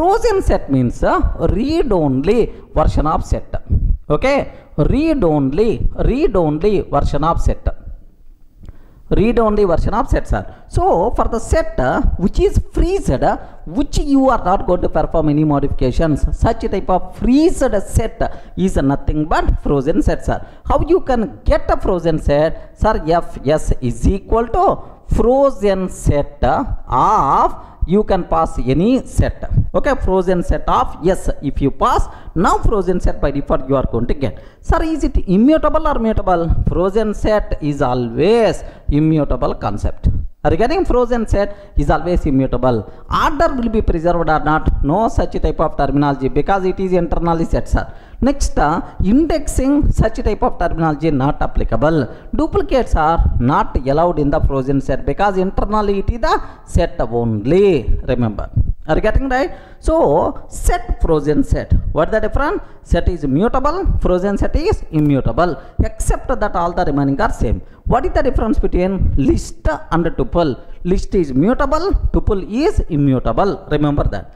frozen set means uh, read only version of set. Okay? Read only read only version of set. Read only version of set sir. So for the set uh, which is freezed uh, which you are not going to perform any modifications such type of freezed set is nothing but frozen set sir. How you can get a frozen set? Sir fs is equal to frozen set of you can pass any set. Okay frozen set of yes. If you pass now frozen set by default you are going to get. Sir is it immutable or mutable? Frozen set is always immutable concept. Getting? Frozen set is always immutable. Order will be preserved or not? No such type of terminology because it is internally set sir next uh, indexing such type of terminology not applicable. Duplicates are not allowed in the frozen set because internally it is the set only remember. Are you getting right? So set frozen set. What the difference? Set is mutable frozen set is immutable. Except that all the remaining are same. What is the difference between list and tuple? List is mutable tuple is immutable. Remember that